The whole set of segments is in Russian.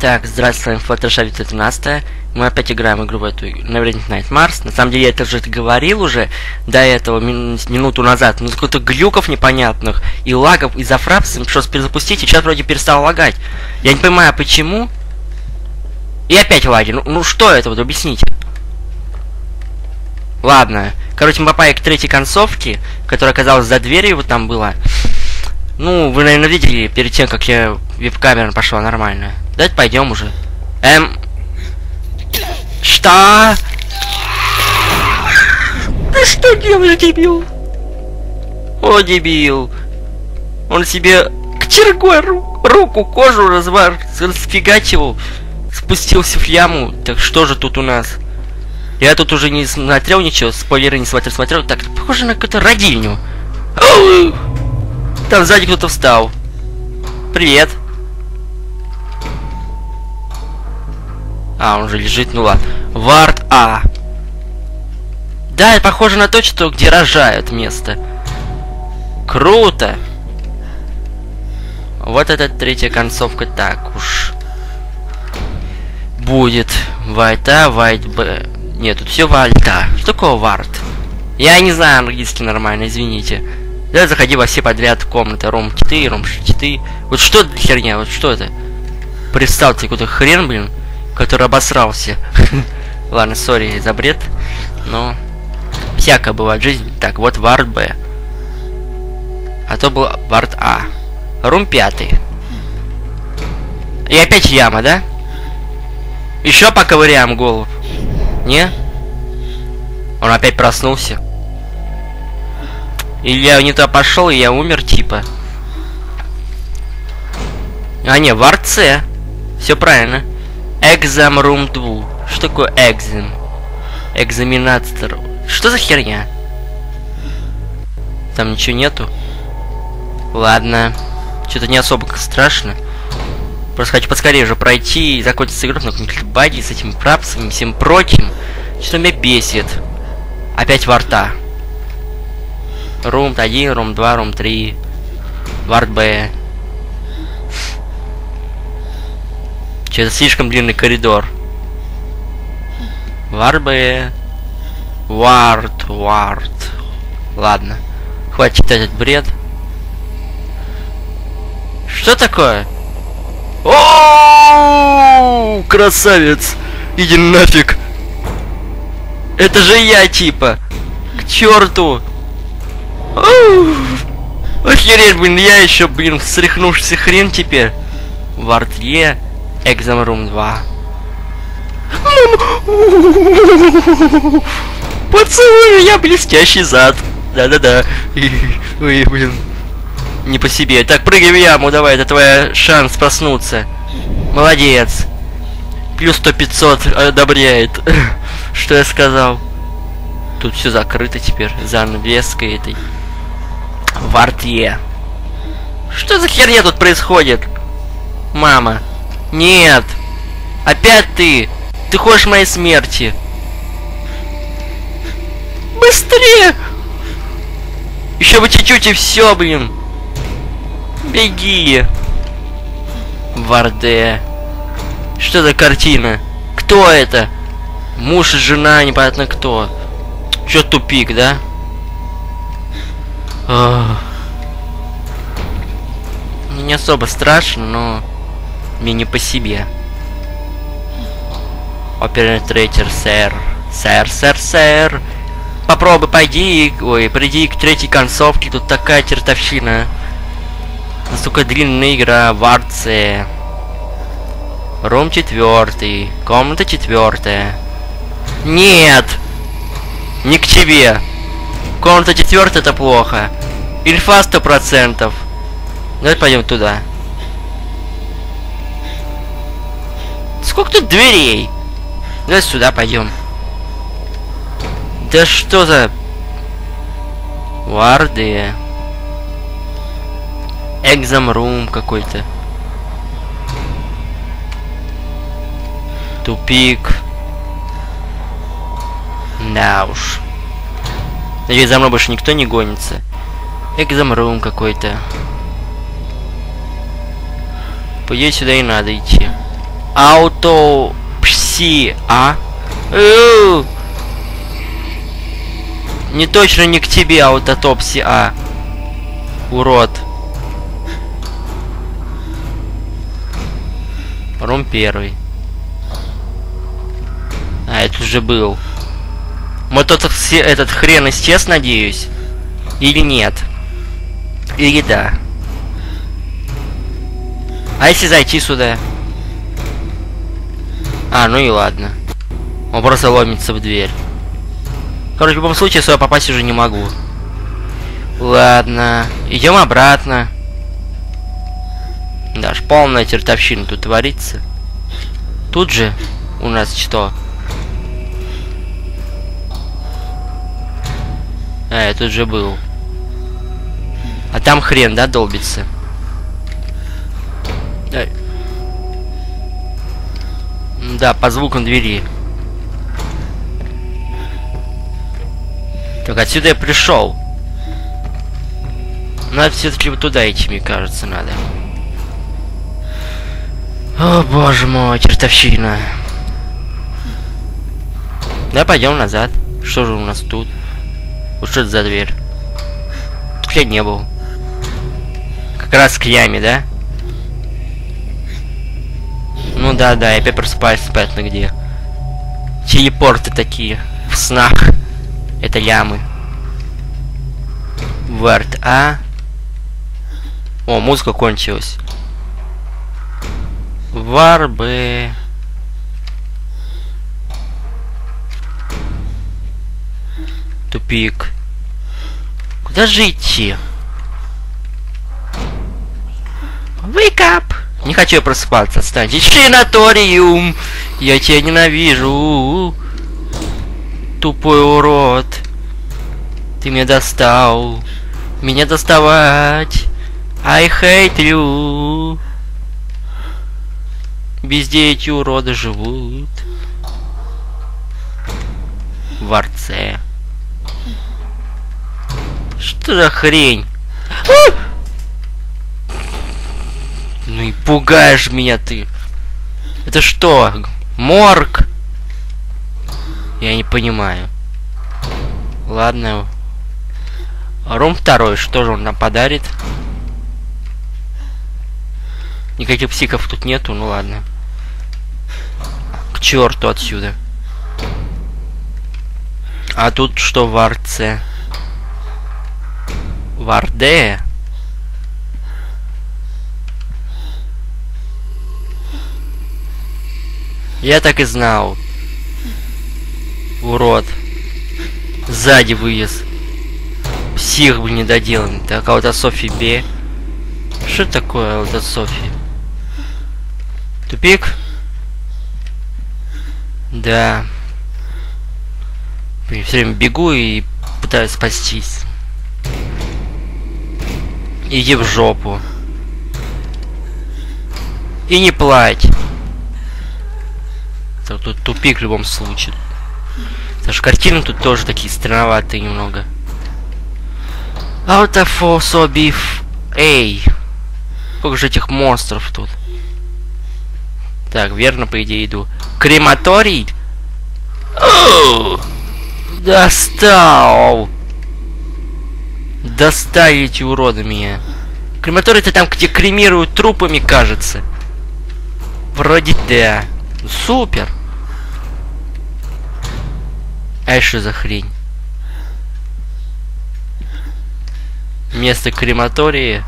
Так, здравствуйте, с вами Fluttershy 13 Мы опять играем игру в эту Neverending Night Mars. На самом деле, я это уже говорил уже до этого, мин минуту назад. Ну, каких-то глюков непонятных и лагов из-за фрапса пришлось перезапустить, и сейчас вроде перестал лагать. Я не понимаю, почему. И опять лаги. Ну, ну что это, вот объясните. Ладно. Короче, мы попали к третьей концовке, которая оказалась за дверью, вот там была. Ну, вы, наверное, видели перед тем, как я веб-камера пошла нормально. Давайте пойдем уже. Эм... Что? Ты что делаешь, дебил? О, дебил. Он себе кочергой ру руку, кожу развар, расфигачивал, спустился в яму. Так что же тут у нас? Я тут уже не смотрел ничего, спойлеры не смотрел, смотрел. Так, похоже на какую-то родильню. Там сзади кто-то встал. Привет. А, он же лежит, ну ладно. Вард А. Да, похоже на то, что где рожают место. Круто. Вот эта третья концовка так уж. Будет. Вайт А, Вайт Б. Нет, тут все Вальта. Что такое Вард? Я не знаю английский нормально, извините. Да, заходи во все подряд комнаты. Ром 4, Ром 4. Вот что это херня? Вот что это? Представьте, какой-то хрен, блин который обосрался. Ладно, сори за бред, но всякое бывает в жизни. Так, вот вард Б. А то был вард А. Рум пятый. И опять яма, да? Еще поковыряем голову. Не? Он опять проснулся. Или я не туда пошел, и я умер, типа. А не, вард С. Все правильно. Экзам Room 2. Что такое экзам? Экзаменатор. Что за херня? Там ничего нету. Ладно. Что-то не особо страшно. Просто хочу поскорее уже пройти и закончить игру на каком-нибудь баги с этими прапсами всем прочим. Что меня бесит. Опять варта. Рум 1, рум 2, рум 3. Вард Б. Что-то слишком длинный коридор. Варбе. Вард, вард. Ладно. Хватит читать этот бред. Что такое? О, красавец! Иди нафиг! Это же я типа! К черту! Охереть, блин, я еще, блин, срехнувшийся хрен теперь. Вартье. Exam Room 2. Поцелуй меня, блестящий зад. Да-да-да. Ой, блин. Не по себе. Так, прыгай в яму, давай, это твой шанс проснуться. Молодец. Плюс 100-500 одобряет. Что я сказал? Тут все закрыто теперь. Занавеской этой. В артье. Что за херня тут происходит? Мама. Нет! Опять ты! Ты хочешь моей смерти! Быстрее! Еще бы чуть-чуть и все, блин! Беги! Варде. Что за картина? Кто это? Муж и жена, непонятно кто. Чё тупик, да? Ох. Не особо страшно, но мне не по себе. Оператор, сэр. Сэр, сэр, сэр. Попробуй, пойди, ой, приди к третьей концовке, тут такая чертовщина. Настолько длинная игра в арце. Рум четвертый, комната четвертая. Нет! Не к тебе! Комната четвертая это плохо. Ильфа сто процентов. Давай пойдем туда. Сколько тут дверей? Давай сюда пойдем. Да что за... Варды. Экзам рум какой-то. Тупик. Да уж. Надеюсь, за мной больше никто не гонится. Экзам рум какой-то. По идее, сюда и надо идти. Аутопси, а? Эу! Не точно не к тебе аутотопси, а. Урод. Рум первый. А, это уже был. Вот тот этот хрен исчез, надеюсь? Или нет? Или да? А если зайти сюда? А, ну и ладно. Он просто ломится в дверь. Короче, в любом случае, сюда попасть уже не могу. Ладно. Идем обратно. Даже полная чертовщина тут творится. Тут же у нас что? А, я тут же был. А там хрен, да, долбится? Да, да по звукам двери. Так, отсюда я пришел. Надо все-таки вот туда идти, мне кажется, надо. О, боже мой, чертовщина. Да, пойдем назад. Что же у нас тут? Вот что это за дверь? Тут я не был. Раз к яме, да? Ну да, да, я опять просыпаюсь понятно где. Телепорты такие. В снах. Это ямы. Вард А. О, музыка кончилась. Варбы. Тупик. Куда же идти? Wake up! Не хочу просыпаться, отстань. Чинаториум! Я тебя ненавижу. Тупой урод. Ты меня достал. Меня доставать. I hate you. Везде эти уроды живут. В арце. Что за хрень? А! Пугаешь меня ты. Это что? Морг? Я не понимаю. Ладно. Ром второй, что же он нам подарит? Никаких психов тут нету, ну ладно. К черту отсюда. А тут что в арце? Варде. Я так и знал. Урод. Сзади вылез. Псих бы недоделанный. Так, а вот от Софи Б. Что такое вот от Софи? Тупик? Да. Блин, все время бегу и пытаюсь спастись. Иди в жопу. И не плачь. Тут тупик в любом случае. Даже картины тут тоже такие странноватые немного. Out of also beef. Эй. Сколько же этих монстров тут. Так, верно, по идее, иду. Крематорий? Достал! Достали эти уроды меня. Крематорий это там, где кремируют трупами, кажется. Вроде да. Супер. Что за хрень? Место крематории.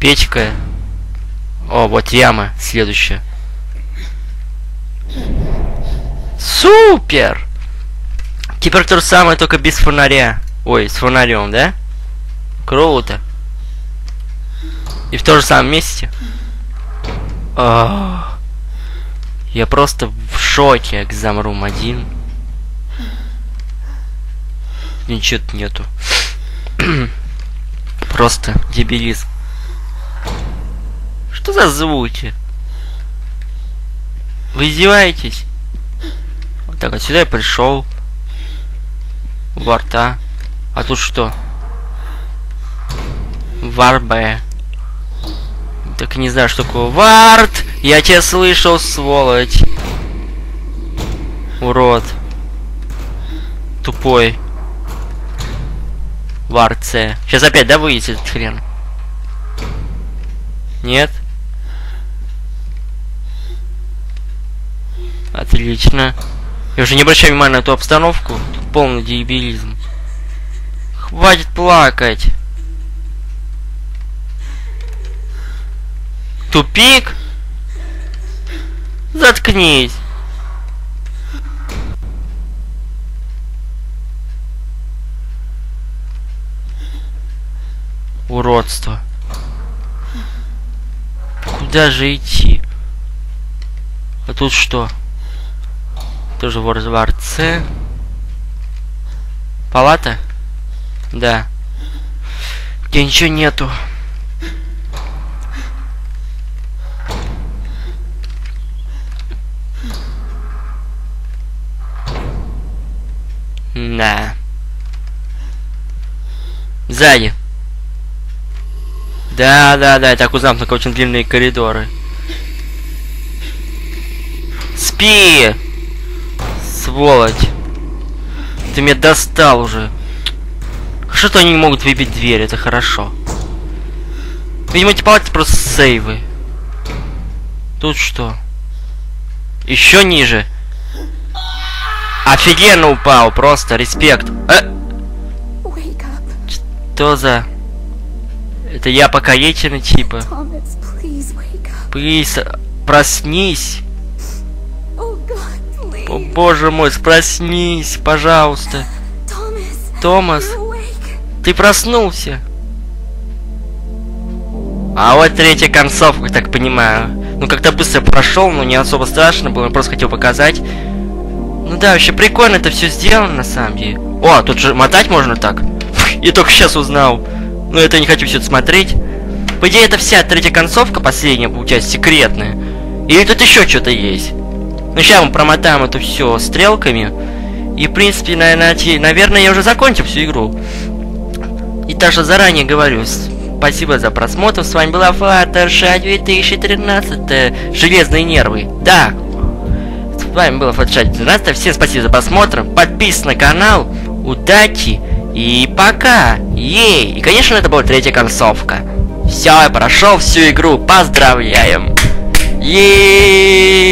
Печка. О, вот яма следующая. Супер! Теперь то же самое, только без фонаря. Ой, с фонарем, да? Круто. И в том же самом месте. О, я просто в шоке, Экзамрум 1. Ничего нету. просто дебилизм. Что за звуки? Вы издеваетесь? Так, отсюда я пришел. Варта. А тут что? Варбе. Так не знаю, что такое. Вард! Я тебя слышал, сволочь. Урод. Тупой. С. Сейчас опять, да, выйдет этот хрен? Нет? Отлично. Я уже не обращаю внимания на эту обстановку. Тут полный дебилизм. Хватит плакать. Тупик? Заткнись. Уродство. Куда же идти? А тут что? Тоже во дворце. Палата? Да. Где ничего нету. Да. Сзади. Да, да, да, это акузам, только очень длинные коридоры. Спи! Сволочь. Ты меня достал уже. Что-то они не могут выбить дверь, это хорошо. Видимо, эти палаты просто сейвы. Тут что? Еще ниже. Офигенно упал, просто респект. Э? Что за... Это я покаеченный типа. Плиз, проснись. О боже мой, проснись, пожалуйста. Томас, ты проснулся. А вот третья концовка, так понимаю. Ну, как-то быстро прошел, но не особо страшно было, я просто хотел показать. Ну да, вообще прикольно это все сделано, на самом деле. О, тут же мотать можно так. И только сейчас узнал. Но это не хочу все это смотреть. По идее, это вся третья концовка, последняя, получается, секретная. Или тут еще что-то есть. Ну, сейчас мы промотаем это все стрелками. И, в принципе, наверное, наверное, я уже закончил всю игру. И так что заранее говорю, спасибо за просмотр. С вами была Флаттерша 2013. Железные нервы. Да. С вами была Флаттерша 2013. Всем спасибо за просмотр. Подписывайтесь на канал. Удачи. И пока! Ей! И, конечно, это была третья концовка. Все, я прошел всю игру. Поздравляем! Ей!